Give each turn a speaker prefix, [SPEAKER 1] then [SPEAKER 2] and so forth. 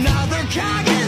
[SPEAKER 1] Another cog